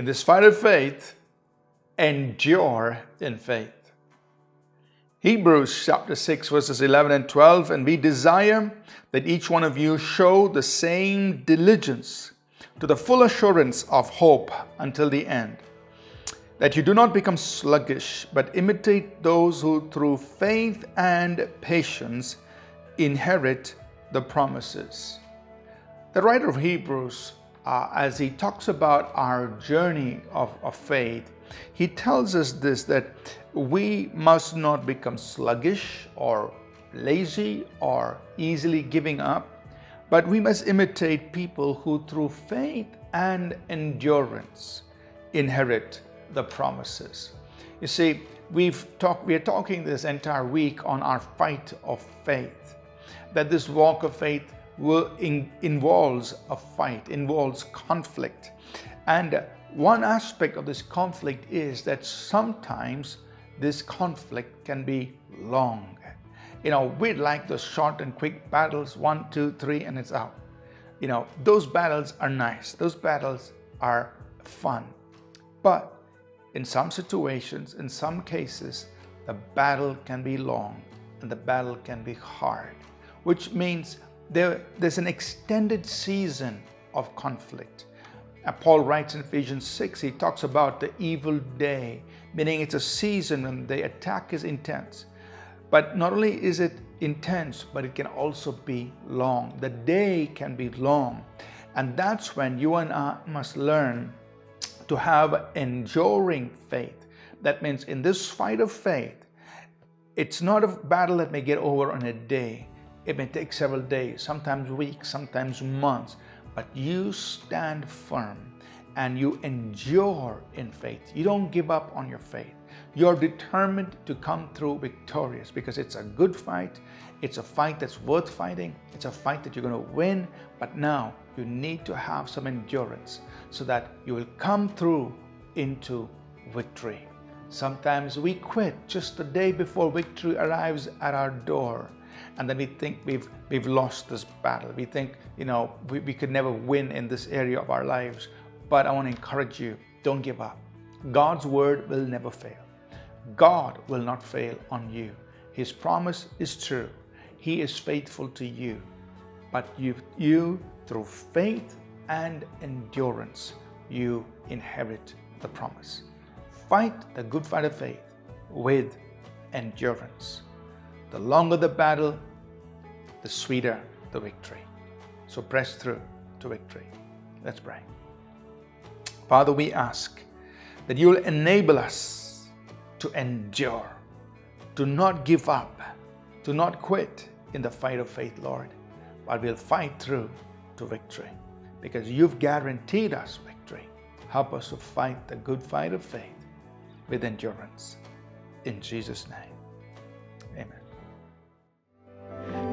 in this fight of faith, endure in faith. Hebrews chapter 6, verses 11 and 12. And we desire that each one of you show the same diligence to the full assurance of hope until the end, that you do not become sluggish, but imitate those who through faith and patience inherit the promises. The writer of Hebrews, uh, as he talks about our journey of, of faith, he tells us this that we must not become sluggish or lazy or easily giving up, but we must imitate people who, through faith and endurance, inherit the promises. You see, we've talked, we are talking this entire week on our fight of faith, that this walk of faith involves a fight, involves conflict. And one aspect of this conflict is that sometimes this conflict can be long. You know, we like those short and quick battles one, two, three, and it's out. You know, those battles are nice, those battles are fun. But in some situations, in some cases, the battle can be long and the battle can be hard, which means there, there's an extended season of conflict. Paul writes in Ephesians 6, he talks about the evil day, meaning it's a season when the attack is intense. But not only is it intense, but it can also be long. The day can be long. And that's when you and I must learn to have enduring faith. That means in this fight of faith, it's not a battle that may get over on a day. It may take several days, sometimes weeks, sometimes months but you stand firm and you endure in faith. You don't give up on your faith. You're determined to come through victorious because it's a good fight. It's a fight that's worth fighting. It's a fight that you're going to win. But now you need to have some endurance so that you will come through into victory. Sometimes we quit just the day before victory arrives at our door and then we think we've we've lost this battle. We think you know we, we could never win in this area of our lives. But i want to encourage you don't give up. God's word will never fail. God will not fail on you. His promise is true. He is faithful to you. But you you through faith and endurance you inherit the promise. Fight the good fight of faith with endurance the longer the battle, the sweeter the victory. So press through to victory. Let's pray. Father, we ask that you will enable us to endure, to not give up, to not quit in the fight of faith, Lord, but we'll fight through to victory because you've guaranteed us victory. Help us to fight the good fight of faith with endurance. In Jesus' name.